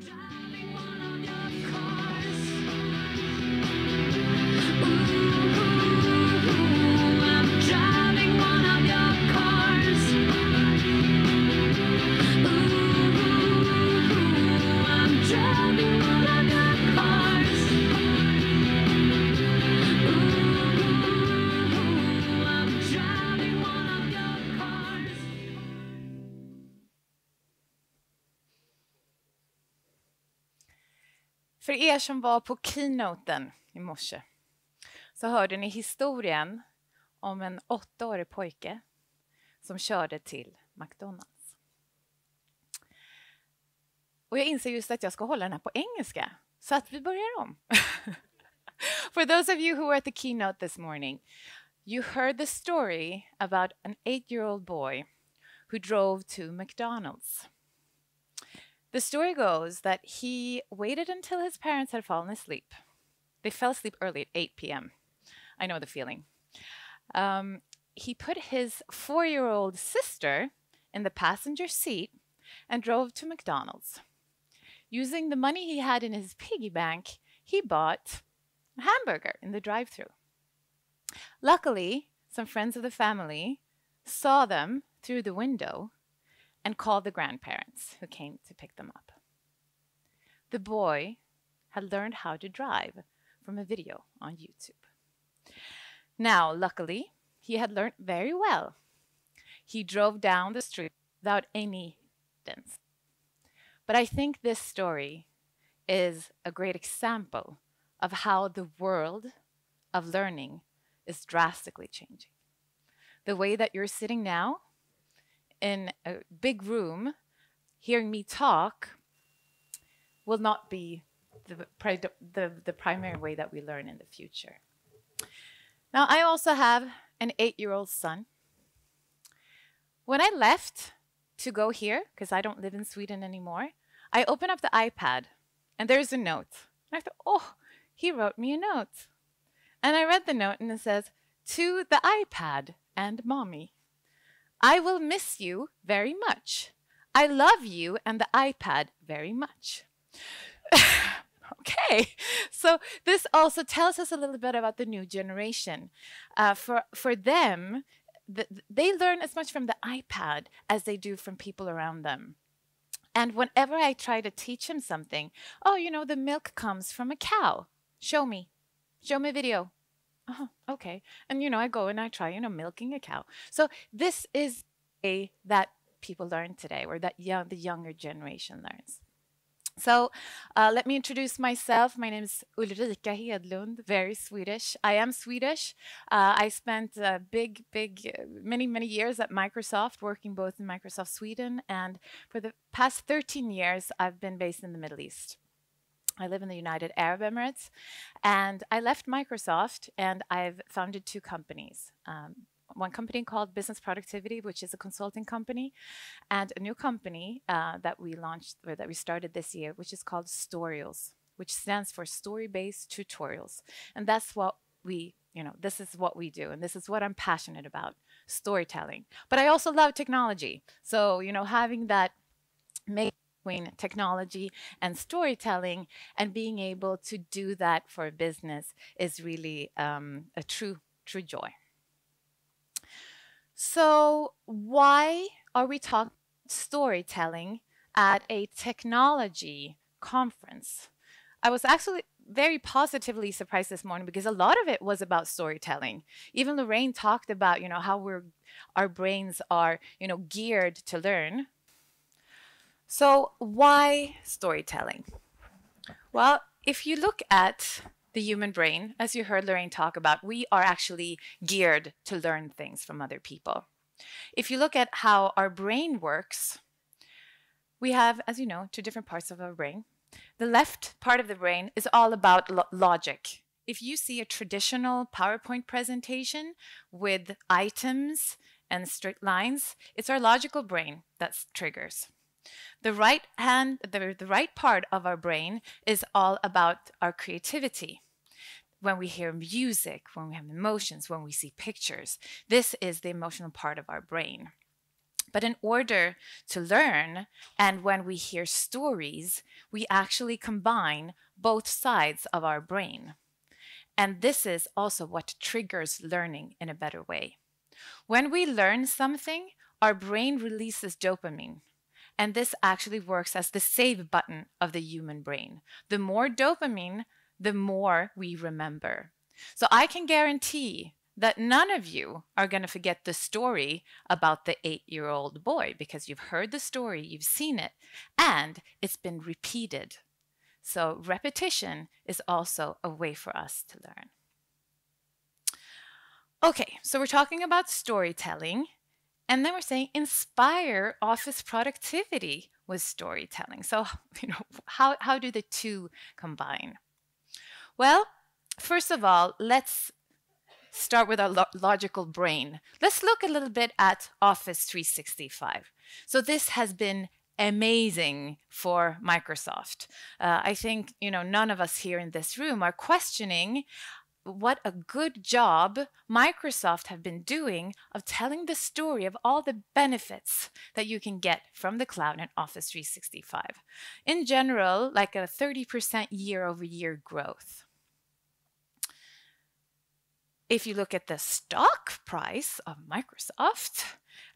driving one of your cars. För er som var på keynoten i morse så hörde ni historien om en åttaårig pojke som körde till McDonalds. Och jag inser just att jag ska hålla den här på engelska, så att vi börjar om. For those of you who were at the keynote this morning, you heard the story about an eight-year-old boy who drove to McDonald's. The story goes that he waited until his parents had fallen asleep. They fell asleep early at 8 p.m. I know the feeling. Um, he put his four year old sister in the passenger seat and drove to McDonald's. Using the money he had in his piggy bank, he bought a hamburger in the drive through. Luckily, some friends of the family saw them through the window and called the grandparents who came to pick them up. The boy had learned how to drive from a video on YouTube. Now, luckily, he had learned very well. He drove down the street without any dents. But I think this story is a great example of how the world of learning is drastically changing. The way that you're sitting now in a big room, hearing me talk will not be the, the, the primary way that we learn in the future. Now, I also have an eight year old son. When I left to go here, because I don't live in Sweden anymore, I open up the iPad and there's a note. And I thought, oh, he wrote me a note. And I read the note and it says, To the iPad and mommy. I will miss you very much. I love you and the iPad very much. okay, so this also tells us a little bit about the new generation. Uh, for for them, the, they learn as much from the iPad as they do from people around them. And whenever I try to teach him something, oh, you know, the milk comes from a cow. Show me. Show me video. Oh, okay. And, you know, I go and I try, you know, milking a cow. So this is a that people learn today or that young, the younger generation learns. So uh, let me introduce myself. My name is Ulrika Hedlund, very Swedish. I am Swedish. Uh, I spent big, big, uh, many, many years at Microsoft, working both in Microsoft Sweden, and for the past 13 years, I've been based in the Middle East. I live in the United Arab Emirates, and I left Microsoft and I've founded two companies. Um, one company called Business Productivity, which is a consulting company, and a new company uh, that we launched or that we started this year, which is called Storials, which stands for Story-Based Tutorials, and that's what we, you know, this is what we do, and this is what I'm passionate about: storytelling. But I also love technology, so you know, having that between technology and storytelling and being able to do that for a business is really um, a true true joy. So why are we talking storytelling at a technology conference? I was actually very positively surprised this morning because a lot of it was about storytelling. Even lorraine talked about you know how we're our brains are you know geared to learn so, why storytelling? Well, if you look at the human brain, as you heard Lorraine talk about, we are actually geared to learn things from other people. If you look at how our brain works, we have, as you know, two different parts of our brain. The left part of the brain is all about lo logic. If you see a traditional PowerPoint presentation with items and straight lines, it's our logical brain that triggers. The right hand, the, the right part of our brain is all about our creativity. When we hear music, when we have emotions, when we see pictures, this is the emotional part of our brain. But in order to learn, and when we hear stories, we actually combine both sides of our brain. And this is also what triggers learning in a better way. When we learn something, our brain releases dopamine. And this actually works as the save button of the human brain. The more dopamine, the more we remember. So I can guarantee that none of you are going to forget the story about the eight year old boy because you've heard the story, you've seen it, and it's been repeated. So, repetition is also a way for us to learn. Okay, so we're talking about storytelling, and then we're saying inspire office productivity with storytelling. So, you know, how, how do the two combine? Well, first of all, let's start with our lo logical brain. Let's look a little bit at Office 365. So this has been amazing for Microsoft. Uh, I think you know none of us here in this room are questioning what a good job Microsoft have been doing of telling the story of all the benefits that you can get from the cloud and Office 365. In general, like a 30% year over year growth. If you look at the stock price of Microsoft,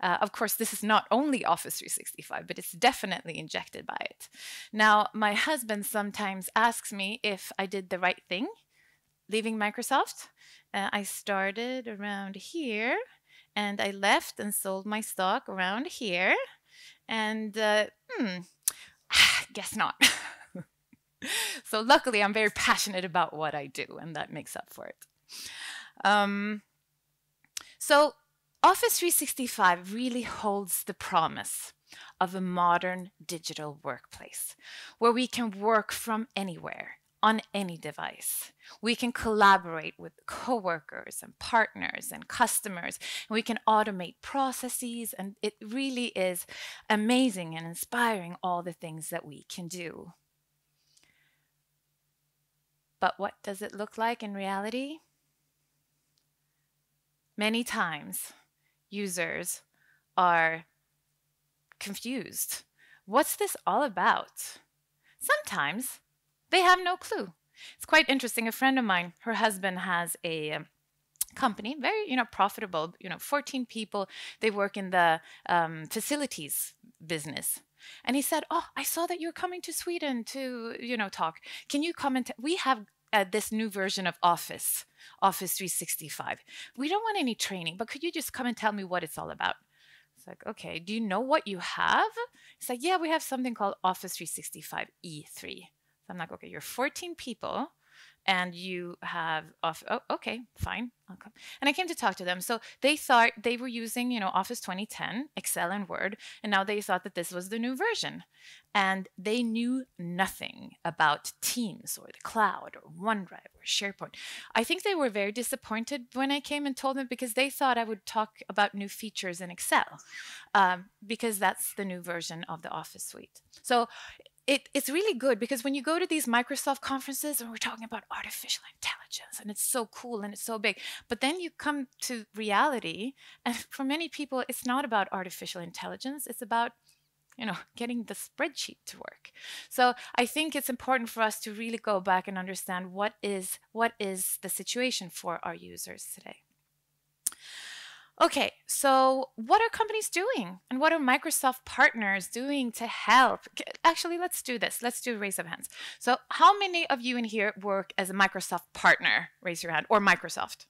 uh, of course, this is not only Office 365, but it's definitely injected by it. Now, my husband sometimes asks me if I did the right thing leaving Microsoft. Uh, I started around here and I left and sold my stock around here. And uh, hmm, guess not. so, luckily, I'm very passionate about what I do, and that makes up for it. Um, so Office 365 really holds the promise of a modern digital workplace where we can work from anywhere on any device. We can collaborate with coworkers and partners and customers. And we can automate processes, and it really is amazing and inspiring all the things that we can do. But what does it look like in reality? Many times, users are confused. What's this all about? Sometimes they have no clue. It's quite interesting. A friend of mine, her husband has a um, company, very you know profitable. You know, 14 people. They work in the um, facilities business. And he said, "Oh, I saw that you're coming to Sweden to you know talk. Can you come and we have uh, this new version of Office, Office 365. We don't want any training, but could you just come and tell me what it's all about? It's like, okay, do you know what you have? It's like, yeah, we have something called Office 365 E3. So I'm like, okay, you're 14 people and you have off oh, okay fine and i came to talk to them. So they thought they were using you know office 2010 excel and word and now they thought that this was the new version. And they knew nothing about teams or the cloud or onedrive or sharepoint. I think they were very disappointed when i came and told them because they thought i would talk about new features in excel um, because that's the new version of the office suite. So it, it's really good because when you go to these Microsoft conferences and we're talking about artificial intelligence and it's so cool and it's so big, but then you come to reality, and for many people, it's not about artificial intelligence, it's about you know getting the spreadsheet to work. So i think it's important for us to really go back and understand what is what is the situation for our users today Okay, so what are companies doing? And what are Microsoft partners doing to help? Actually, let's do this. Let's do raise of hands. So, how many of you in here work as a Microsoft partner? Raise your hand. Or Microsoft.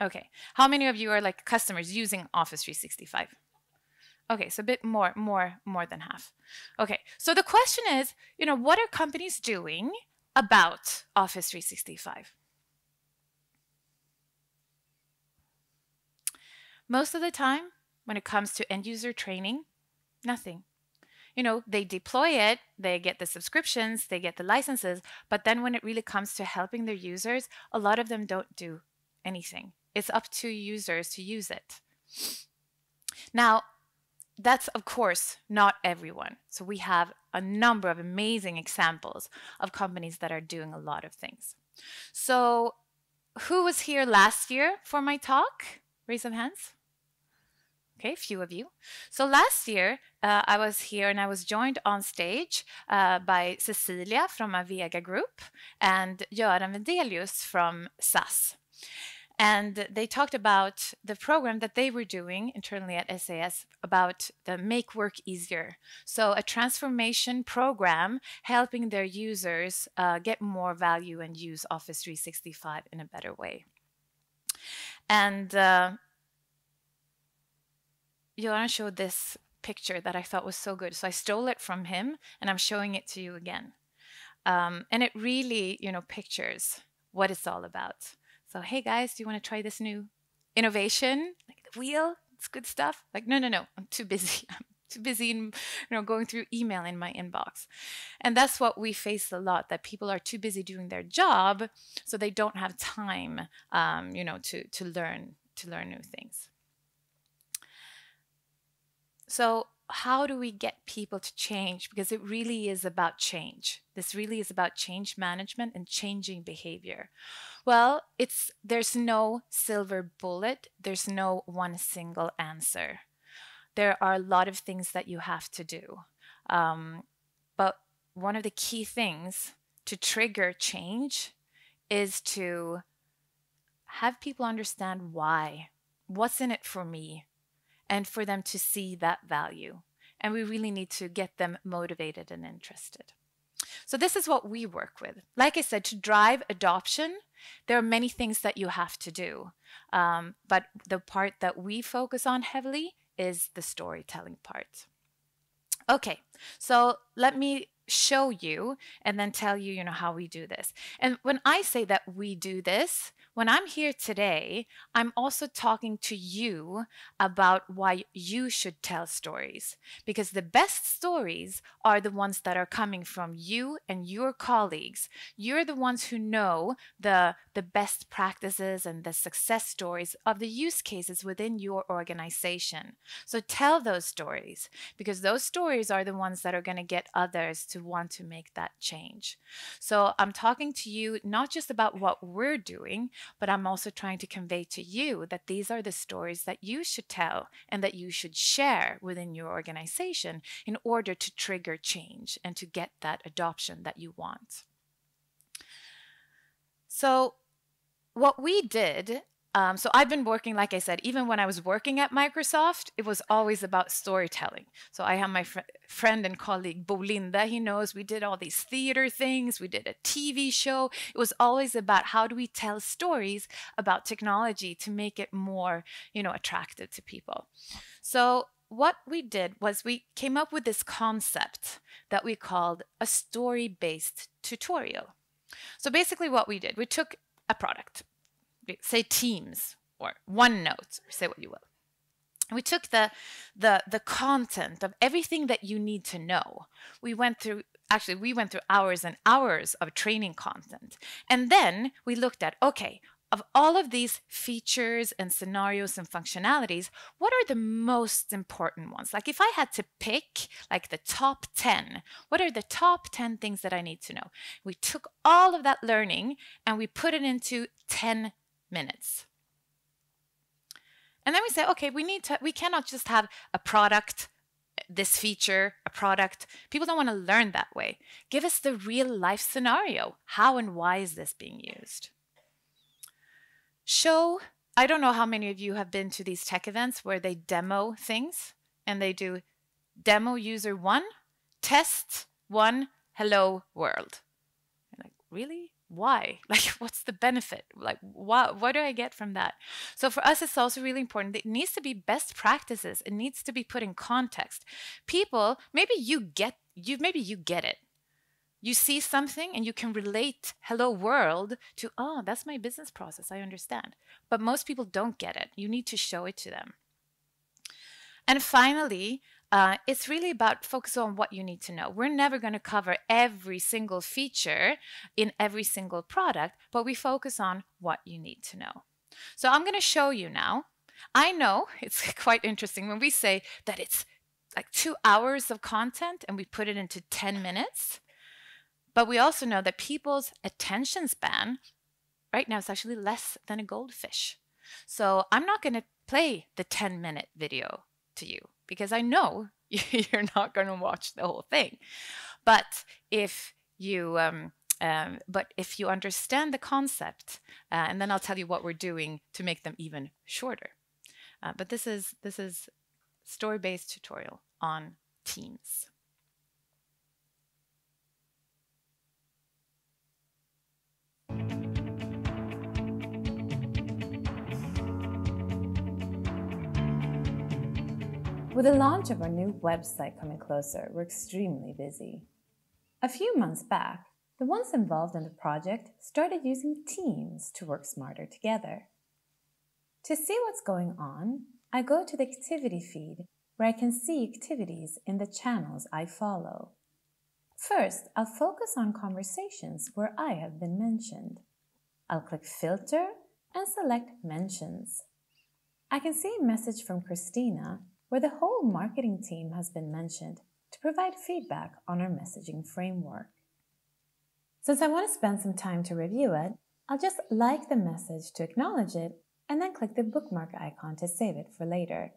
Okay. How many of you are like customers using Office 365? Okay, so a bit more, more, more than half. Okay, so the question is, you know, what are companies doing about Office 365? Most of the time, when it comes to end user training, nothing. You know, they deploy it, they get the subscriptions, they get the licenses, but then when it really comes to helping their users, a lot of them don't do anything. It's up to users to use it. Now, that's of course not everyone. So we have a number of amazing examples of companies that are doing a lot of things. So, who was here last year for my talk? Raise some hands. Okay, few of you. So last year, uh, I was here and I was joined on stage uh, by Cecilia from Avega Group and Göran Vendelius from SAS. And they talked about the program that they were doing internally at SAS about the Make Work Easier. So, a transformation program helping their users uh, get more value and use Office 365 in a better way. And Göran showed this picture that I thought was so good. So I stole it from him and I'm showing it to you again. Um, and it really, you know, pictures what it's all about. So, hey guys, do you want to try this new innovation? Like the wheel, it's good stuff. Like, no, no, no, I'm too busy. I'm too busy in, you know, going through email in my inbox. And that's what we face a lot, that people are too busy doing their job, so they don't have time, um, you know, to, to learn, to learn new things. So how do we get people to change? Because it really is about change. This really is about change management and changing behavior. Well, it's there's no silver bullet. There's no one single answer. There are a lot of things that you have to do. Um, but one of the key things to trigger change is to have people understand why. What's in it for me? And for them to see that value. And we really need to get them motivated and interested. So, this is what we work with. Like I said, to drive adoption, there are many things that you have to do. Um, but the part that we focus on heavily is the storytelling part. Okay, so let me show you and then tell you, you know, how we do this. And when I say that we do this, when I'm here today, I'm also talking to you about why you should tell stories. Because the best stories are the ones that are coming from you and your colleagues. You're the ones who know the, the best practices and the success stories of the use cases within your organization. So tell those stories because those stories are the ones that are going to get others to want to make that change. So I'm talking to you not just about what we're doing, but I'm also trying to convey to you that these are the stories that you should tell and that you should share within your organization in order to trigger change and to get that adoption that you want. So, what we did um, so I've been working, like I said, even when I was working at Microsoft, it was always about storytelling. So I have my fr friend and colleague Bo Linda. He knows we did all these theater things. We did a TV show. It was always about how do we tell stories about technology to make it more, you know, attractive to people. So what we did was we came up with this concept that we called a story-based tutorial. So basically what we did, we took a product, say Teams or OneNote, or say what you will. We took the, the, the content of everything that you need to know. We went through, actually, we went through hours and hours of training content. And then we looked at, okay, of all of these features and scenarios and functionalities, what are the most important ones? Like if I had to pick like the top 10, what are the top 10 things that I need to know? We took all of that learning and we put it into 10 minutes. And then we say, okay, we need to, we cannot just have a product, this feature, a product. People don't want to learn that way. Give us the real life scenario. How and why is this being used? Show, I don't know how many of you have been to these tech events where they demo things and they do demo user one, test one, hello world. like, really? Why? Like what's the benefit? Like what what do i get from that? So for us it's also really important it needs to be best practices. It needs to be put in context. People maybe you get you maybe you get it. You see something and you can relate hello world to oh that's my business process. I understand. But most people don't get it. You need to show it to them. And finally uh, it's really about focus on what you need to know. We're never going to cover every single feature in every single product, but we focus on what you need to know. So I'm going to show you now. I know it's quite interesting when we say that it's like two hours of content and we put it into 10 minutes. But we also know that people's attention span right now is actually less than a goldfish. So I'm not going to play the 10 minute video to you because I know you're not going to watch the whole thing. But if you um, um, but if you understand the concept, uh, and then I'll tell you what we're doing to make them even shorter. Uh, but this is this is story-based tutorial on Teams. With the launch of our new website coming closer, we're extremely busy. A few months back, the ones involved in the project started using Teams to work smarter together. To see what's going on, I go to the activity feed where I can see activities in the channels I follow. First, I'll focus on conversations where I have been mentioned. I'll click Filter and select Mentions. I can see a message from Christina where the whole marketing team has been mentioned to provide feedback on our messaging framework. Since I want to spend some time to review it, I'll just like the message to acknowledge it and then click the bookmark icon to save it for later.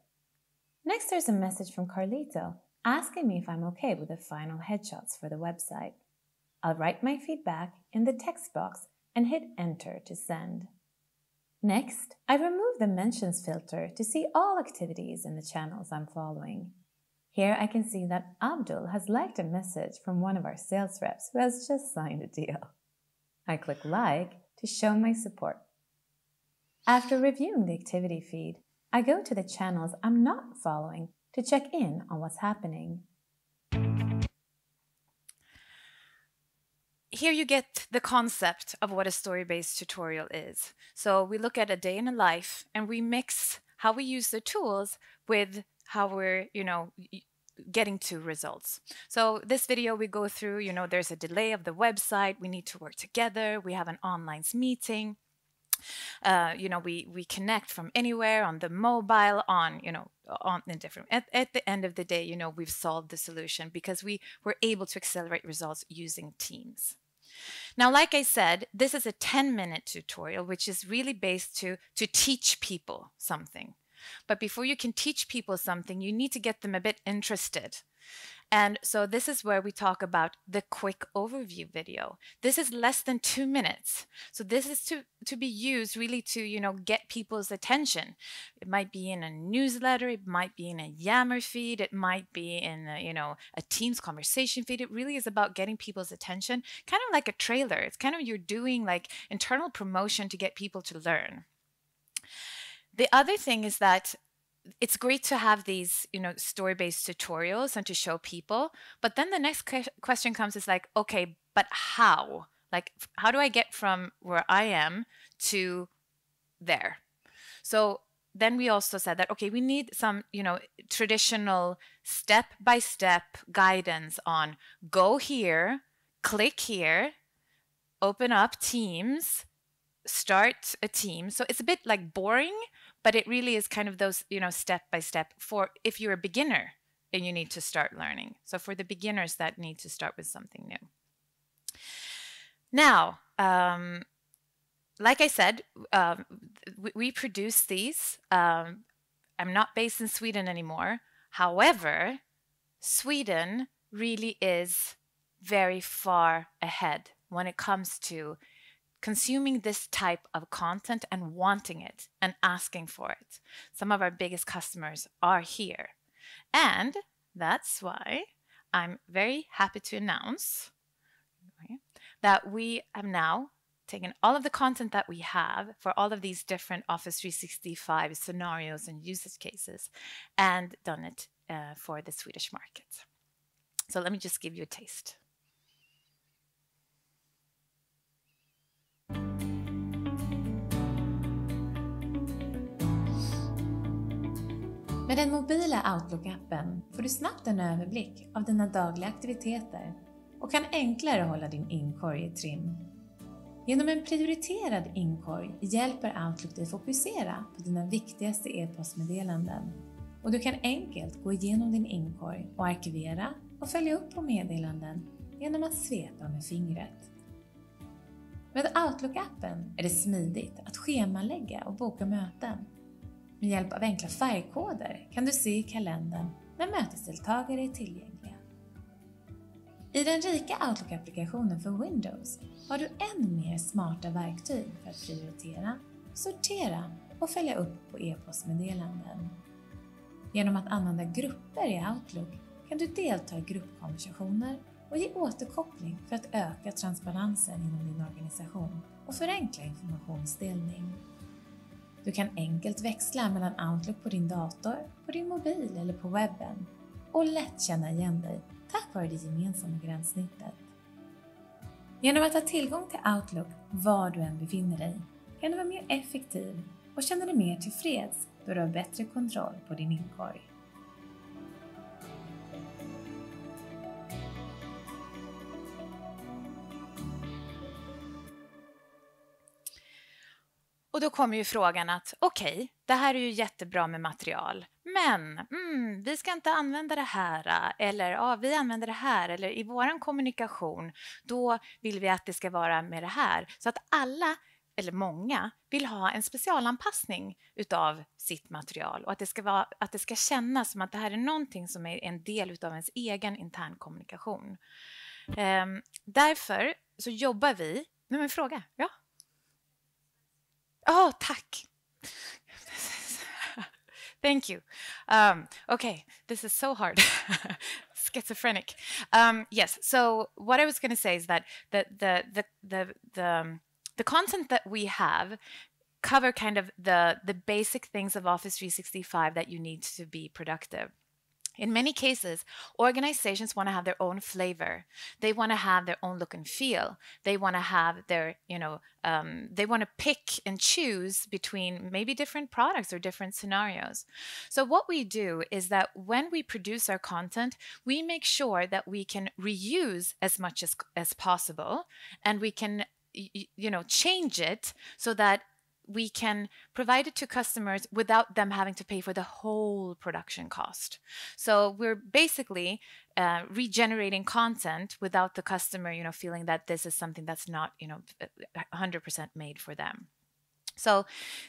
Next, there's a message from Carlito asking me if I'm okay with the final headshots for the website. I'll write my feedback in the text box and hit enter to send. Next, I remove the mentions filter to see all activities in the channels I'm following. Here I can see that Abdul has liked a message from one of our sales reps who has just signed a deal. I click like to show my support. After reviewing the activity feed, I go to the channels I'm not following to check in on what's happening. Here you get the concept of what a story-based tutorial is. So we look at a day in a life and we mix how we use the tools with how we're, you know, getting to results. So this video we go through, you know, there's a delay of the website, we need to work together, we have an online meeting. Uh, you know, we we connect from anywhere on the mobile, on you know, on in different. At, at the end of the day, you know, we've solved the solution because we were able to accelerate results using Teams. Now, like I said, this is a 10 minute tutorial, which is really based to, to teach people something. But before you can teach people something, you need to get them a bit interested. And so this is where we talk about the quick overview video. This is less than two minutes. So this is to, to be used really to, you know, get people's attention. It might be in a newsletter, it might be in a Yammer feed, it might be in, a, you know, a Teams conversation feed. It really is about getting people's attention, kind of like a trailer. It's kind of you're doing like internal promotion to get people to learn. The other thing is that it's great to have these you know story-based tutorials and to show people but then the next question comes is like okay but how? Like how do i get from where i am to there? So then we also said that okay we need some you know traditional step by step guidance on go here click here open up teams start a team. So it's a bit like boring but it really is kind of those you know step by step for if you're a beginner and you need to start learning. So for the beginners that need to start with something new. Now um, like i said um, we, we, produce these um, i'm not based in sweden anymore. However sweden really is very far ahead when it comes to consuming this type of content and wanting it and asking for it. Some of our biggest customers are here. And that's why I'm very happy to announce that we have now taken all of the content that we have for all of these different Office 365 scenarios and usage cases and done it uh, for the Swedish market. So let me just give you a taste. Med den mobila Outlook-appen får du snabbt en överblick av dina dagliga aktiviteter och kan enklare hålla din inkorg i trim. Genom en prioriterad inkorg hjälper Outlook dig fokusera på dina viktigaste e-postmeddelanden och du kan enkelt gå igenom din inkorg och arkivera och följa upp på meddelanden genom att svepa med fingret. Med Outlook-appen är det smidigt att schemalägga och boka möten med hjälp av enkla färgkoder kan du se i kalendern när mötesdeltagare är tillgängliga. I den rika Outlook-applikationen för Windows har du än mer smarta verktyg för att prioritera, sortera och följa upp på e-postmeddelanden. Genom att använda grupper i Outlook kan du delta i gruppkonversationer och ge återkoppling för att öka transparensen inom din organisation och förenkla informationsdelning. Du kan enkelt växla mellan Outlook på din dator, på din mobil eller på webben och lätt känna igen dig tack vare det gemensamma gränssnittet. Genom att ha tillgång till Outlook var du än befinner dig kan du vara mer effektiv och känna dig mer tillfreds då du har bättre kontroll på din inkorg. Och då kommer ju frågan att okej, okay, det här är ju jättebra med material, men mm, vi ska inte använda det här eller ja, vi använder det här eller i vår kommunikation, då vill vi att det ska vara med det här. Så att alla eller många, vill ha en specialanpassning utav sitt material och att det ska, vara, att det ska kännas som att det här är någonting som är en del utav ens egen intern kommunikation. Um, därför så jobbar vi... Nu har en fråga. Ja? Ja, oh, tack. Thank you. Um, okay, this is so hard. Schizophrenic. Um, yes. So what I was going to say is that the the the the the, um, the content that we have cover kind of the the basic things of Office 365 that you need to be productive. In many cases, organizations want to have their own flavor. They want to have their own look and feel. They want to have their, you know, um, they want to pick and choose between maybe different products or different scenarios. So, what we do is that when we produce our content, we make sure that we can reuse as much as, as possible and we can you know change it so that we can provide it to customers without them having to pay for the whole production cost. So we're basically uh, regenerating content without the customer, you know, feeling that this is something that's not, you know, 100% made for them. So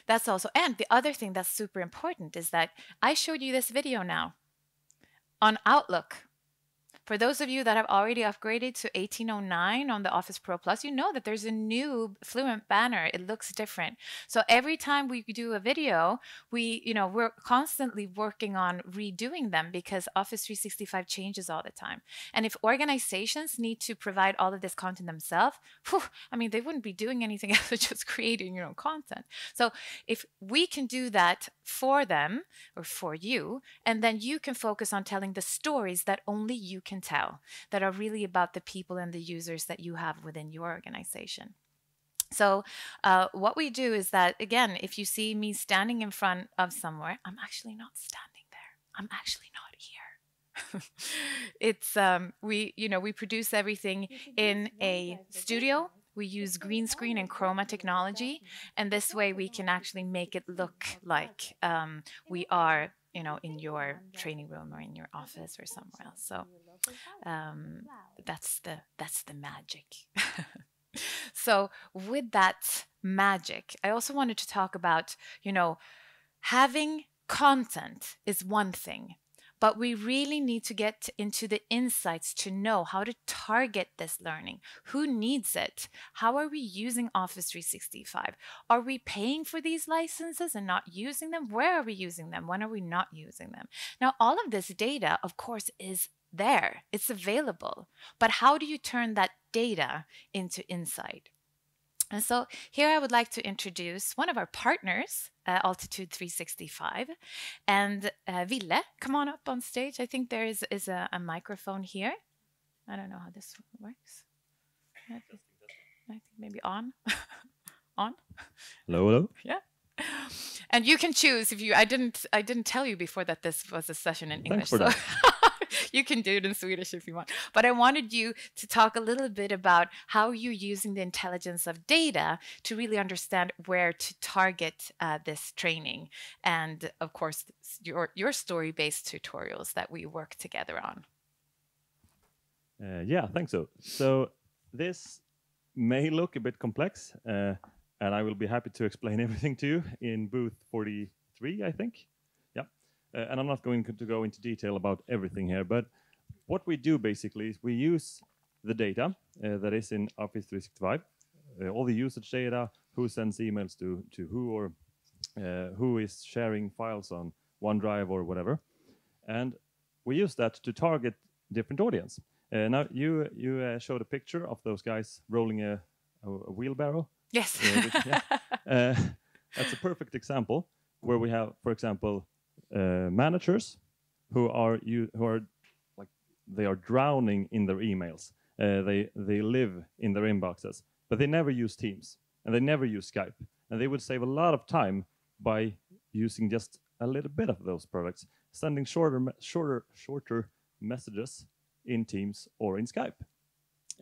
that's also, and the other thing that's super important is that I showed you this video now on Outlook for those of you that have already upgraded to 1809 on the Office Pro Plus, you know that there's a new Fluent banner. It looks different. So every time we do a video, we, you know, we're constantly working on redoing them because Office 365 changes all the time. And if organizations need to provide all of this content themselves, whew, I mean, they wouldn't be doing anything else but just creating your own content. So if we can do that for them or for you, and then you can focus on telling the stories that only you can can tell that are really about the people and the users that you have within your organization. So, uh, what we do is that, again, if you see me standing in front of somewhere, I'm actually not standing there. I'm actually not here. it's um, we, you know, we produce everything in a studio. We use green screen and chroma technology, and this way we can actually make it look like um, we are, you know, in your training room or in your office or somewhere else. So um, that's the that's the magic. so with that magic, I also wanted to talk about you know having content is one thing but we really need to get into the insights to know how to target this learning. Who needs it? How are we using Office 365? Are we paying for these licenses and not using them? Where are we using them? When are we not using them? Now, all of this data, of course, is there, it's available. But how do you turn that data into insight? And so here I would like to introduce one of our partners, uh, Altitude 365. And uh, Ville, come on up on stage. I think there is, is a, a microphone here. I don't know how this works. I think maybe on. on. Hello, hello. Yeah. And you can choose if you. I didn't. I didn't tell you before that this was a session in English. so you can do it in Swedish if you want. But I wanted you to talk a little bit about how you're using the intelligence of data to really understand where to target uh, this training, and of course your your story-based tutorials that we work together on. Uh, yeah, I think so. So this may look a bit complex, uh, and I will be happy to explain everything to you in booth 43, I think. Yeah, uh, and I'm not going to go into detail about everything here, but what we do basically is we use the data uh, that is in Office 365, uh, all the usage data, who sends emails to to who, or uh, who is sharing files on OneDrive or whatever, and we use that to target different audience. Uh, now you you uh, showed a picture of those guys rolling a, a, a wheelbarrow. Yes. Uh, yeah. Uh, that's a perfect example where we have, for example, uh, managers who are you who are like they are drowning in their emails. Uh, they they live in their inboxes, but they never use Teams and they never use Skype, and they would save a lot of time by using just a little bit of those products, sending shorter shorter shorter messages in Teams or in Skype.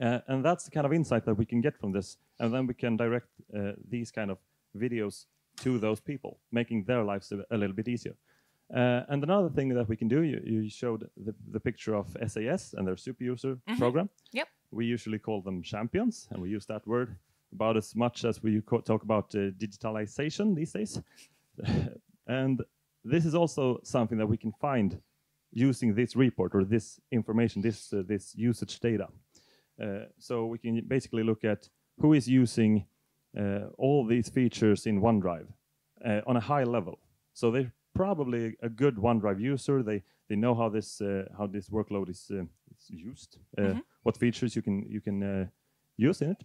Uh, and that's the kind of insight that we can get from this, and then we can direct uh, these kind of videos to those people, making their lives a, a little bit easier. Uh, and another thing that we can do, you, you showed the, the picture of SAS and their super user program. Yep. We usually call them champions, and we use that word about as much as we talk about uh, digitalization these days. and this is also something that we can find using this report or this information, this uh, this usage data. Uh, so we can basically look at who is using uh, all these features in OneDrive uh, on a high level. So they're probably a good OneDrive user. They they know how this uh, how this workload is, uh, is used, uh, what features you can you can uh, use in it,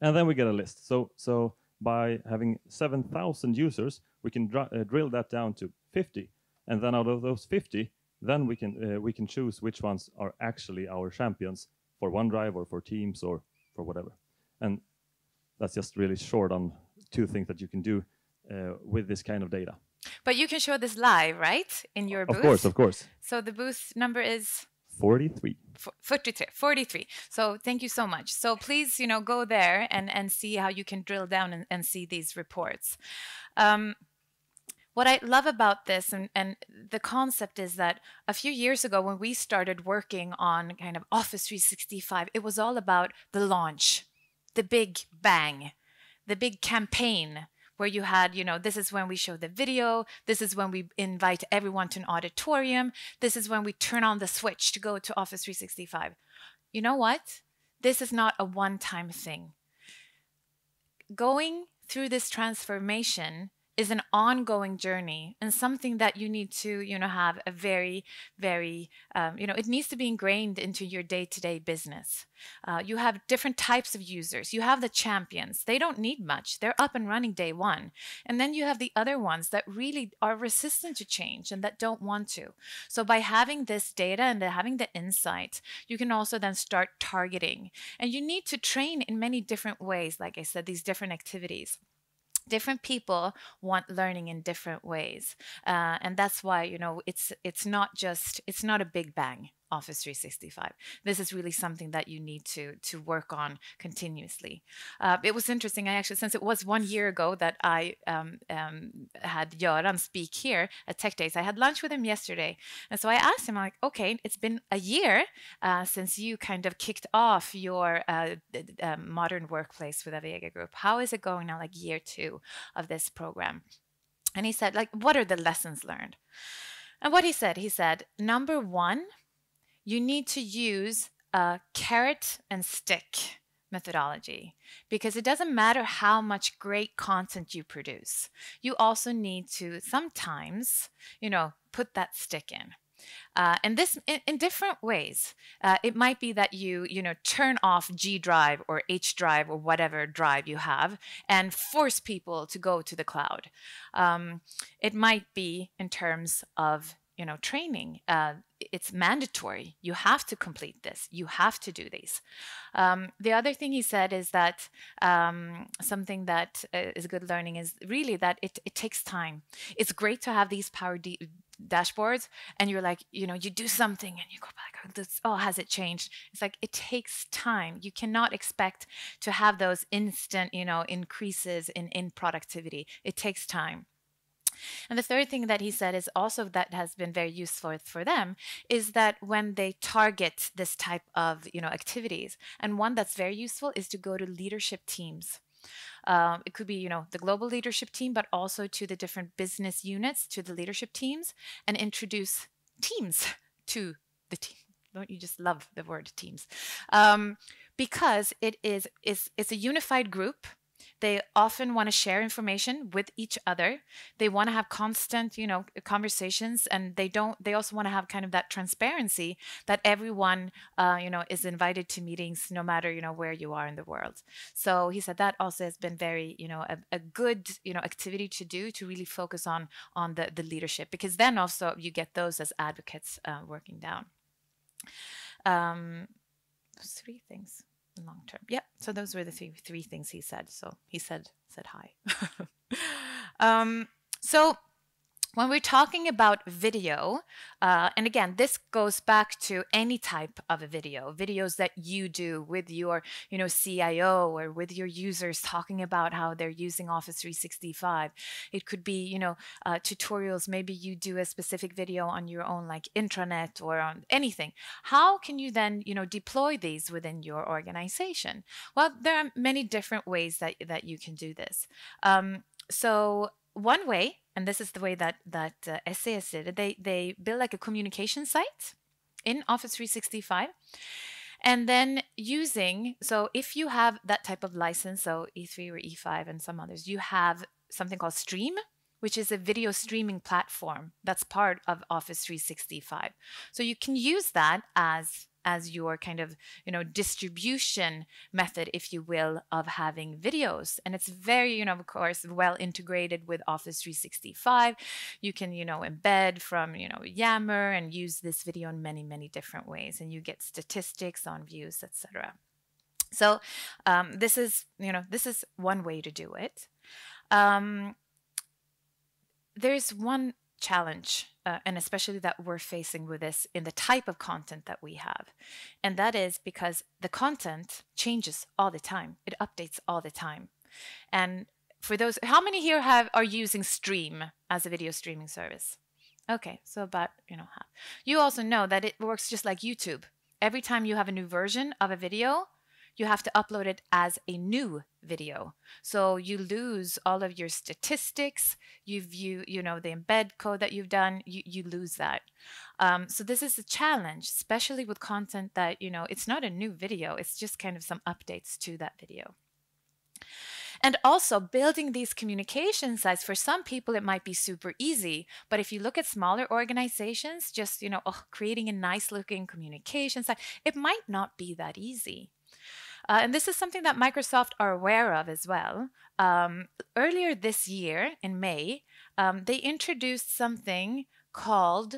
and then we get a list. So so by having 7,000 users, we can dr- uh, drill that down to 50, and then out of those 50, then we can uh, we can choose which ones are actually our champions for OneDrive or for Teams or for whatever. And that's just really short on two things that you can do uh, with this kind of data. But you can show this live, right? In your booth. Of course, of course. So the booth number is 43. F- 43 43 so thank you so much so please you know go there and and see how you can drill down and, and see these reports um, what I love about this and, and the concept is that a few years ago when we started working on kind of Office 365, it was all about the launch, the big bang, the big campaign where you had, you know, this is when we show the video, this is when we invite everyone to an auditorium, this is when we turn on the switch to go to Office 365. You know what? This is not a one time thing. Going through this transformation is an ongoing journey and something that you need to you know have a very very um, you know it needs to be ingrained into your day-to-day business. Uh, you have different types of users. You have the champions. They don't need much. They're up and running day one. And then you have the other ones that really are resistant to change and that don't want to. So by having this data and having the insight you can also then start targeting. And you need to train in many different ways like i said these different activities different people want learning in different ways uh, and that's why you know it's it's not just it's not a big bang office 365 this is really something that you need to to work on continuously. Uh, it was interesting i actually since it was one year ago that i um, um, had Göran speak here at tech days i had lunch with him yesterday. And so i asked him like okay it's been a year uh, since you kind of kicked off your uh, um, modern workplace with avega group. How is it going now like year two of this program? And he said like what are the lessons learned? And what he said he said number one you need to use a carrot and stick methodology because it doesn't matter how much great content you produce. You also need to sometimes, you know, put that stick in. Uh, and this in, in different ways. Uh, it might be that you, you know, turn off G Drive or H Drive or whatever drive you have and force people to go to the cloud. Um, it might be in terms of you know training uh, it's mandatory. You have to complete this. You have to do these. Um, the other thing he said is that um, something that uh, good learning is really that it, it takes time. It's great to have these power dashboards and you're like you know you do something and you go back oh, this, oh has it changed? It's like it takes time. You cannot expect to have those instant you know increases in in productivity. It takes time and the third thing that he said is also that has been very useful for them is that when they target this type of you know activities, and one that's very useful is to go to leadership teams. Um, it could be, you know, the global leadership team, but also to the different business units, to the leadership teams, and introduce teams to the team. Don't you just love the word teams? Um, because it is, is it's a unified group they often want to share information with each other. They want to have constant, you know, conversations, and they don't. They also want to have kind of that transparency that everyone, uh, you know, is invited to meetings, no matter you know where you are in the world. So he said that also has been very, you know, a, a good, you know, activity to do to really focus on on the the leadership, because then also you get those as advocates uh, working down. Um, three things long term. Yep. So those were the three three things he said. So he said said hi. um, so when we're talking about video, uh, and again, this goes back to any type of a video, videos that you do with your, you know, CIO or with your users talking about how they're using Office 365. It could be, you know, uh, tutorials. Maybe you do a specific video on your own, like intranet or on anything. How can you then, you know, deploy these within your organization? Well, there are many different ways that that you can do this. Um, so one way and this is the way that that uh, SAS did it. They they build like a communication site in Office 365, and then using so if you have that type of license, so E3 or E5 and some others, you have something called Stream, which is a video streaming platform that's part of Office 365. So you can use that as as your kind of you know distribution method if you will of having videos. And it's very you know of course well integrated with office 365 you can you know embed from you know yammer and use this video in many many different ways and you get statistics on views etc so um, this is you know this is one way to do it. Um, there's one challenge, uh, and especially that we're facing with this in the type of content that we have. And that is because the content changes all the time, it updates all the time. And for those, how many here have are using Stream as a video streaming service? Okay, so about you know half. You also know that it works just like YouTube. Every time you have a new version of a video, you have to upload it as a new video. So you lose all of your statistics, you view, you know, the embed code that you've done, you, you lose that. Um, so this is a challenge, especially with content that, you know, it's not a new video, it's just kind of some updates to that video. And also building these communication sites, for some people, it might be super easy. But if you look at smaller organizations, just, you know, oh, creating a nice looking communication site, it might not be that easy. Uh, and this is something that Microsoft are aware of as well. Um, earlier this year, in May, um, they introduced something called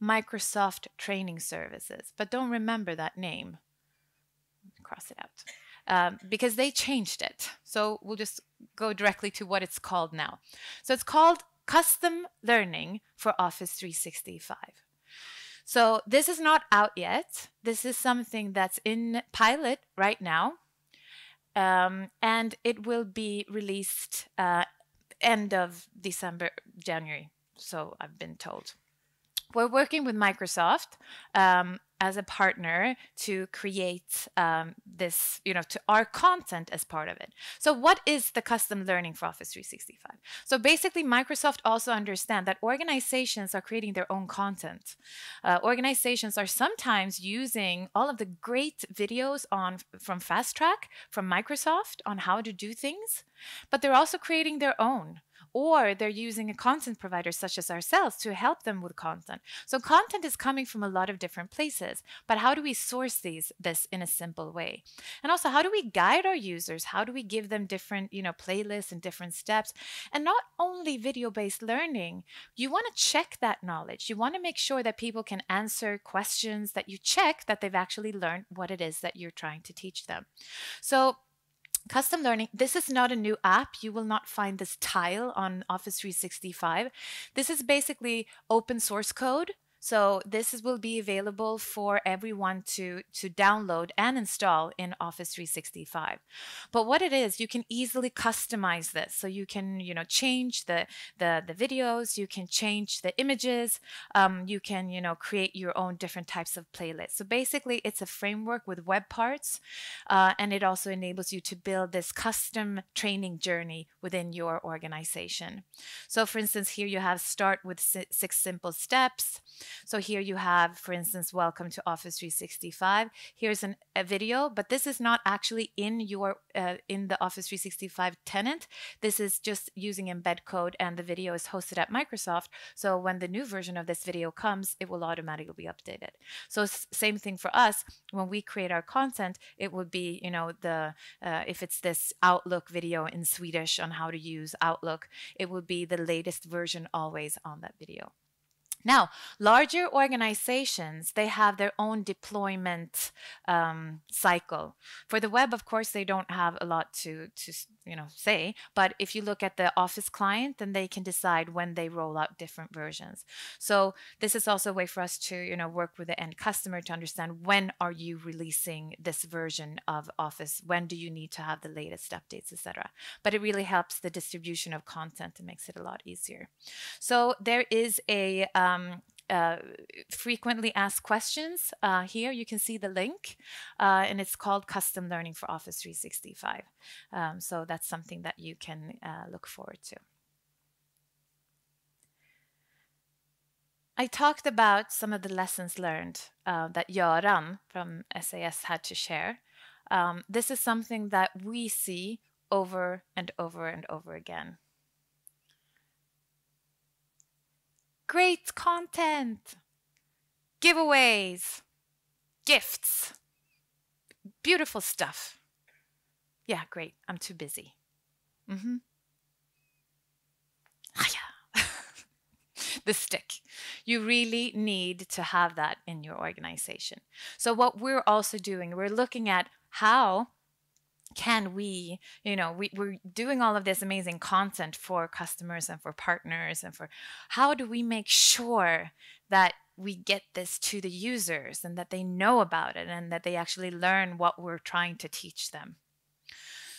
Microsoft Training Services, but don't remember that name. Cross it out. Um, because they changed it. So we'll just go directly to what it's called now. So it's called Custom Learning for Office 365. So this is not out yet. This is something that's in pilot right now. Um, and it will be released uh, end of December, January. So I've been told. We're working with Microsoft um, as a partner to create um, this, you know, to our content as part of it. So, what is the custom learning for Office 365? So, basically, Microsoft also understand that organizations are creating their own content. Uh, organizations are sometimes using all of the great videos on from Fast Track from Microsoft on how to do things, but they're also creating their own or they're using a content provider such as ourselves to help them with content. So content is coming from a lot of different places, but how do we source these this in a simple way? And also how do we guide our users? How do we give them different, you know, playlists and different steps? And not only video-based learning, you want to check that knowledge. You want to make sure that people can answer questions that you check that they've actually learned what it is that you're trying to teach them. So Custom learning, this is not a new app. You will not find this tile on Office 365. This is basically open source code So this is, will be available for everyone to, to download and install in Office 365. But what it is, you can easily customize this. So you can, you know, change the, the, the videos, you can change the images, um, you can, you know, create your own different types of playlists. So basically it's a framework with web parts uh, and it also enables you to build this custom training journey within your organization. So for instance, here you have start with six simple steps. So here you have, for instance, welcome to Office 365. Here's an, a video, but this is not actually in your uh, in the Office 365 tenant. This is just using embed code, and the video is hosted at Microsoft. So when the new version of this video comes, it will automatically be updated. So same thing for us. When we create our content, it would be, you know, the uh, if it's this Outlook video in Swedish on how to use Outlook, it would be the latest version always on that video. Now, larger organizations, they have their own deployment um, cycle. For the web, of course, they don't have a lot to, to you know, say, but if you look at the Office client, then they can decide when they roll out different versions. So this is also a way for us to, you know, work with the end customer to understand when are you releasing this version of Office? When do you need to have the latest updates, etc. But it really helps the distribution of content and makes it a lot easier. So there is a um, um, uh, frequently asked questions. Uh, here you can see the link, uh, and it's called Custom Learning for Office 365. Um, so that's something that you can uh, look forward to. I talked about some of the lessons learned uh, that Göran from SAS had to share. Um, this is something that we see over and over and over again. Great content, giveaways, gifts, beautiful stuff. Yeah, great. I'm too busy. Mm-hmm. Ah, yeah. the stick. You really need to have that in your organization. So, what we're also doing, we're looking at how can we you know we, we're doing all of this amazing content for customers and for partners and for how do we make sure that we get this to the users and that they know about it and that they actually learn what we're trying to teach them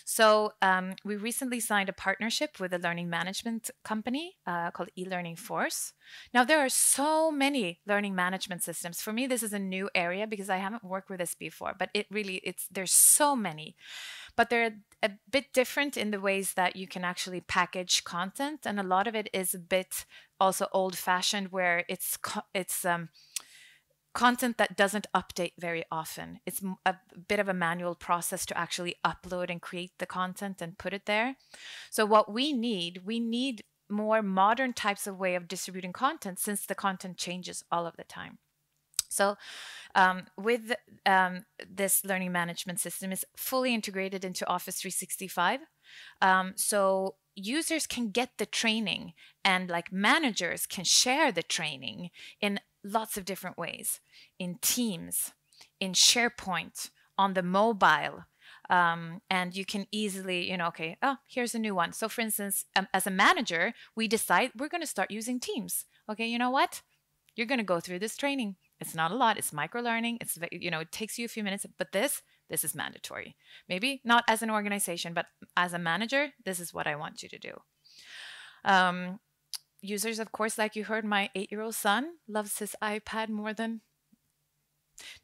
so um, we recently signed a partnership with a learning management company uh, called eLearning Force. Now there are so many learning management systems. For me, this is a new area because I haven't worked with this before. But it really, it's there's so many, but they're a bit different in the ways that you can actually package content, and a lot of it is a bit also old-fashioned, where it's it's um, content that doesn't update very often. It's a bit of a manual process to actually upload and create the content and put it there. So what we need, we need more modern types of way of distributing content since the content changes all of the time. So um, with um, this learning management system is fully integrated into Office 365. Um, so users can get the training and like managers can share the training in lots of different ways in Teams, in SharePoint, on the mobile. Um, and you can easily, you know, okay, oh, here's a new one. So, for instance, um, as a manager, we decide we're going to start using Teams. Okay, you know what? You're going to go through this training. It's not a lot. It's micro learning. It's you know, it takes you a few minutes, but this this is mandatory. Maybe not as an organization, but as a manager, this is what I want you to do. Um, users, of course, like you heard, my eight year old son loves his iPad more than.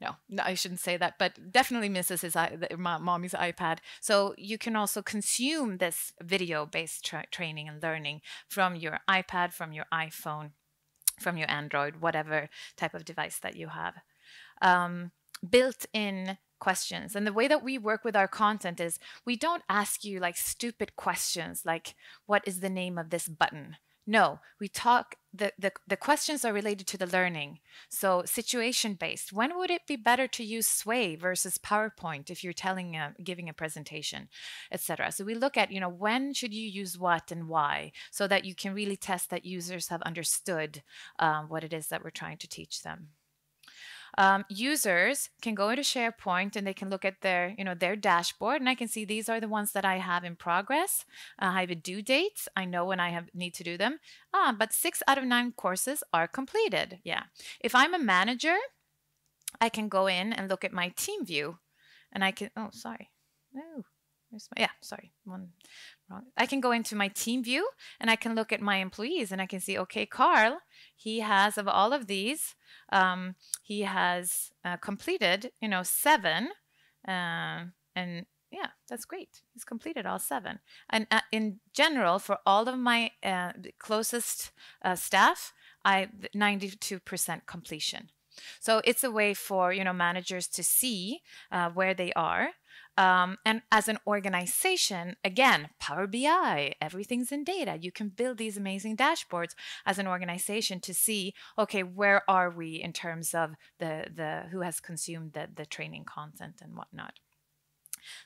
No, no, I shouldn't say that, but definitely misses his mommy's iPad. So you can also consume this video-based tra training and learning from your iPad, from your iPhone, from your Android, whatever type of device that you have. Um, built-in questions. And the way that we work with our content is we don't ask you like stupid questions like, what is the name of this button? No, we talk, the, the, the questions are related to the learning. So situation based. When would it be better to use Sway versus PowerPoint if you're telling, a, giving a presentation, etc. So we look at, you know, when should you use what and why so that you can really test that users have understood um, what it is that we're trying to teach them. Um, users can go into SharePoint and they can look at their, you know, their dashboard, and I can see these are the ones that I have in progress. Uh, I have a due date. I know when I have need to do them. Ah, but six out of nine courses are completed. Yeah. If I'm a manager, I can go in and look at my team view, and I can. Oh, sorry. No. My, yeah, sorry, one. I can go into my team view and I can look at my employees and I can see, okay, Carl, he has of all of these, um, he has uh, completed, you know, seven, uh, and yeah, that's great. He's completed all seven. And uh, in general, for all of my uh, closest uh, staff, I 92% completion. So it's a way for you know managers to see uh, where they are. Um, and as an organization, again, Power BI, everything's in data. You can build these amazing dashboards as an organization to see, okay, where are we in terms of the the who has consumed the the training content and whatnot.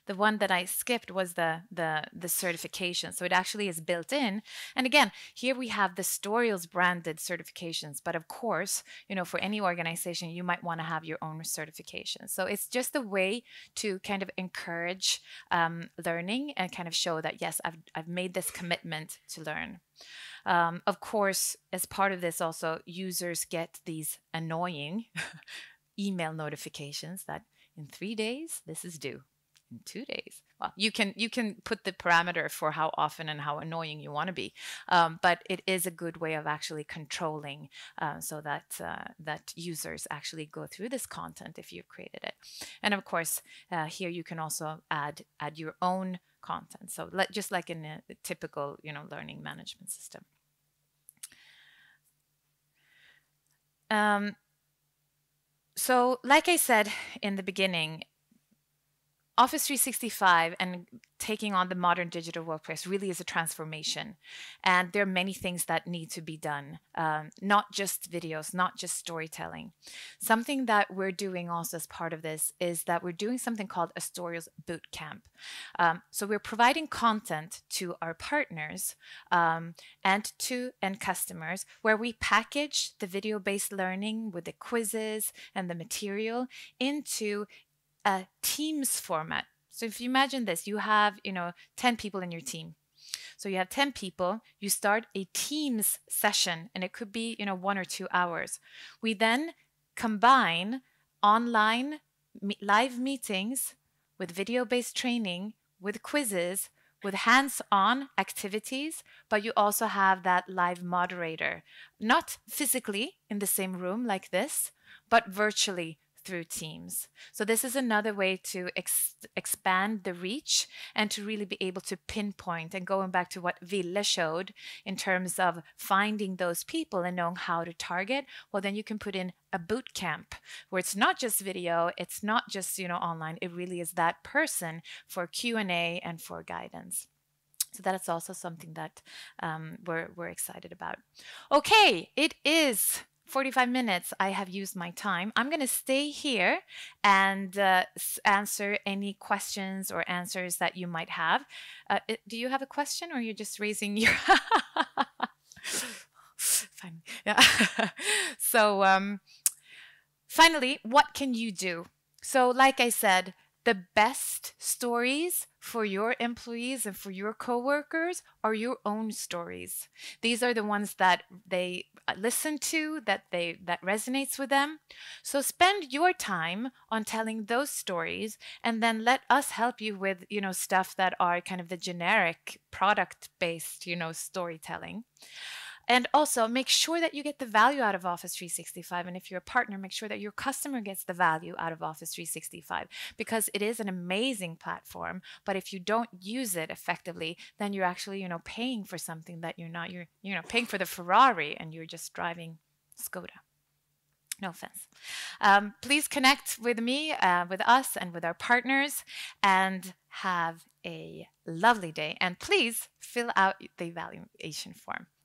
The one that I skipped was the the the certification. So it actually is built in. And again, here we have the Storials branded certifications. But of course, you know, for any organization, you might want to have your own certification. So it's just a way to kind of encourage um, learning and kind of show that yes, I've I've made this commitment to learn. Um, of course, as part of this, also users get these annoying email notifications that in three days this is due in two days. Well you can you can put the parameter for how often and how annoying you want to be um, but it is a good way of actually controlling uh, so that uh, that users actually go through this content if you've created it. And of course uh, here you can also add add your own content. So let, just like in a typical you know learning management system. Um, so like i said in the beginning Office 365 and taking on the modern digital workplace really is a transformation. And there are many things that need to be done, um, not just videos, not just storytelling. Something that we're doing also as part of this is that we're doing something called a Storials Boot Camp. Um, so we're providing content to our partners um, and to end customers where we package the video based learning with the quizzes and the material into a Teams format. So if you imagine this, you have, you know, 10 people in your team. So you have 10 people, you start a Teams session and it could be, you know, 1 or 2 hours. We then combine online live meetings with video-based training, with quizzes, with hands-on activities, but you also have that live moderator, not physically in the same room like this, but virtually through Teams. So this is another way to ex expand the reach and to really be able to pinpoint and going back to what Ville showed in terms of finding those people and knowing how to target, well then you can put in a boot camp where it's not just video, it's not just, you know, online, it really is that person for Q&A and for guidance. So that's also something that um, we're, we're excited about. Okay, it is 45 minutes I have used my time. I'm going to stay here and uh, answer any questions or answers that you might have. Uh, do you have a question or you're just raising your Fine. Yeah. so um, finally, what can you do? So like I said, the best stories for your employees and for your coworkers are your own stories. These are the ones that they uh, listen to, that they that resonates with them. So spend your time on telling those stories and then let us help you with, you know, stuff that are kind of the generic product-based, you know, storytelling. And also make sure that you get the value out of Office 365. And if you're a partner, make sure that your customer gets the value out of Office 365 because it is an amazing platform. But if you don't use it effectively, then you're actually, you know, paying for something that you're not, you're, you know, paying for the Ferrari and you're just driving Skoda. No offense. Um, please connect with me, uh, with us, and with our partners, and have a lovely day. And please fill out the evaluation form.